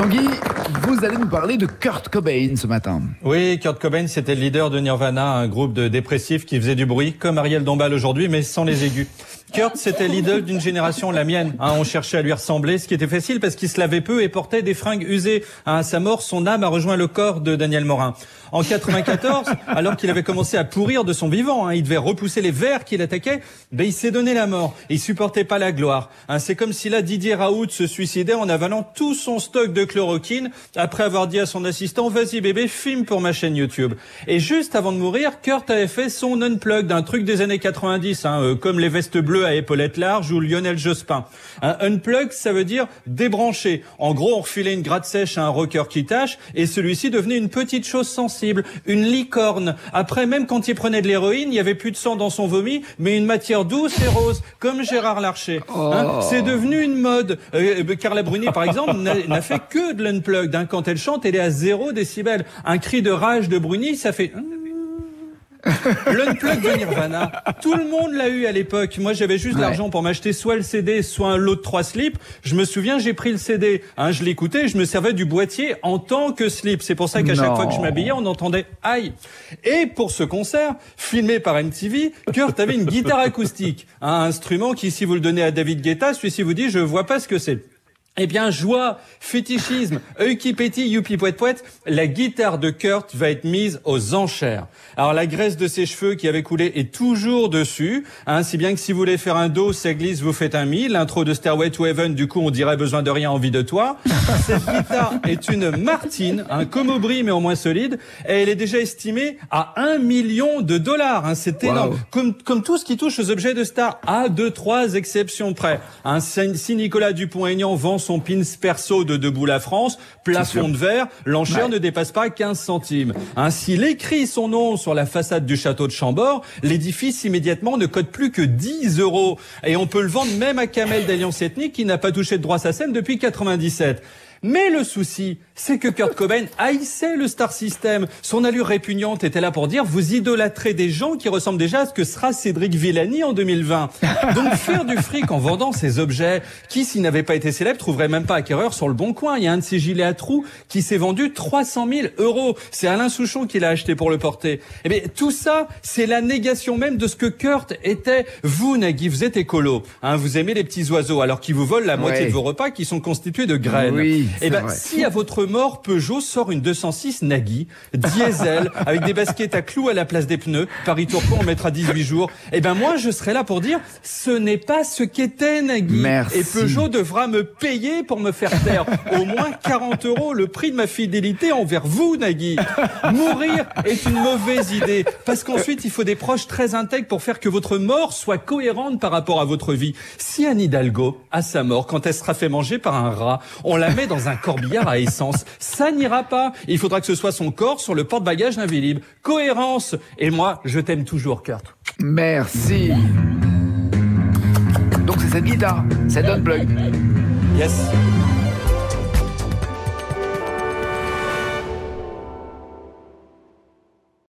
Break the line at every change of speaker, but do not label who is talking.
Tanguy, vous allez nous parler de Kurt Cobain ce matin.
Oui, Kurt Cobain, c'était le leader de Nirvana, un groupe de dépressifs qui faisait du bruit, comme Ariel Dombal aujourd'hui, mais sans les aigus. Kurt, c'était l'idole d'une génération, la mienne. Hein, on cherchait à lui ressembler, ce qui était facile parce qu'il se lavait peu et portait des fringues usées. Hein, à sa mort, son âme a rejoint le corps de Daniel Morin. En 94, alors qu'il avait commencé à pourrir de son vivant, hein, il devait repousser les vers qu'il attaquait, ben il s'est donné la mort. Il supportait pas la gloire. Hein, c'est comme si là Didier Raoult se suicidait en avalant tout son stock de chloroquine après avoir dit à son assistant "Vas-y bébé, filme pour ma chaîne YouTube." Et juste avant de mourir, Kurt avait fait son unplug d'un truc des années 90, hein, euh, comme les vestes bleues à épaulettes larges ou Lionel Jospin. Un unplug, ça veut dire débrancher. En gros, on refilait une gratte sèche à un rocker qui tâche et celui-ci devenait une petite chose sensible, une licorne. Après, même quand il prenait de l'héroïne, il y avait plus de sang dans son vomi, mais une matière douce et rose, comme Gérard Larcher. Hein,
Oh.
C'est devenu une mode. Euh, euh, Carla Bruni, par exemple, n'a fait que de l'unplug. Hein. Quand elle chante, elle est à zéro décibel. Un cri de rage de Bruni, ça fait... L'unplug de Nirvana, tout le monde l'a eu à l'époque. Moi, j'avais juste
Ouais.
l'argent pour m'acheter soit le CD, soit un lot de trois slips. Je me souviens, j'ai pris le CD. Hein, je l'écoutais, je me servais du boîtier en tant que slip. C'est pour ça qu'à chaque fois que je m'habillais, on entendait aïe. Et pour ce concert, filmé par MTV, Kurt avait une guitare acoustique, un instrument qui, si vous le donnez à David Guetta, celui-ci vous dit, je vois pas ce que c'est. Eh bien, joie, fétichisme, œil qui pétille, youpi poète poète, la guitare de Kurt va être mise aux enchères. Alors, la graisse de ses cheveux qui avait coulé est toujours dessus, hein, si bien que si vous voulez faire un do, ça glisse, vous faites un mi. L'intro de Stairway to Heaven, du coup, on dirait besoin de rien, envie de toi. Cette guitare est une Martine, un comme Aubry, mais en moins solide, et elle est déjà estimée à un million de dollars. Hein, c'est
Wow.
énorme. Comme, comme tout ce qui touche aux objets de star, à deux, trois exceptions près. Hein, si Nicolas Dupont-Aignan vend son pins perso de Debout la France, plafond de verre, l'enchère
Ouais.
ne dépasse pas 15 centimes. Hein, S'il écrit son nom sur la façade du château de Chambord, l'édifice immédiatement ne cote plus que 10 euros. Et on peut le vendre même à Kamel d'Alliance Ethnique qui n'a pas touché de droit à sa scène depuis 97. Mais le souci, c'est que Kurt Cobain haïssait le star system. Son allure répugnante était là pour dire vous idolâtrez des gens qui ressemblent déjà à ce que sera Cédric Villani en 2020. Donc faire du fric en vendant ces objets, qui s'il n'avait pas été célèbre trouverait même pas acquéreur sur le bon coin. Il y a un de ces gilets à trous qui s'est vendu 300 000 euros. C'est Alain Souchon qui l'a acheté pour le porter. Eh bien, tout ça, c'est la négation même de ce que Kurt était. Vous, Nagui, vous êtes écolo. Hein, vous aimez les petits oiseaux alors qu'ils vous volent la moitié
Ouais.
de vos repas qui sont constitués de graines.
Oui,
Eh
c'est
ben,
vrai.
si à votre mort, Peugeot sort une 206 Nagui, diesel, avec des baskets à clous à la place des pneus, Paris Tourcoing, on mettra 18 jours, eh ben, moi, je serai là pour dire, ce n'est pas ce qu'était Nagui.
Merci.
Et Peugeot devra me payer pour me faire taire. Au moins 40 euros, le prix de ma fidélité envers vous, Nagui. Mourir est une mauvaise idée, parce qu'ensuite, il faut des proches très intègres pour faire que votre mort soit cohérente par rapport à votre vie. Si Anne Hidalgo, à sa mort, quand elle sera fait manger par un rat, on la met dans un corbillard à essence, ça n'ira pas. Il faudra que ce soit son corps sur le porte-bagages d'un Vélib. Cohérence. Et moi, je t'aime toujours, Kurt.
Merci. Donc c'est cette guitare, c'est Unplug.
Yes.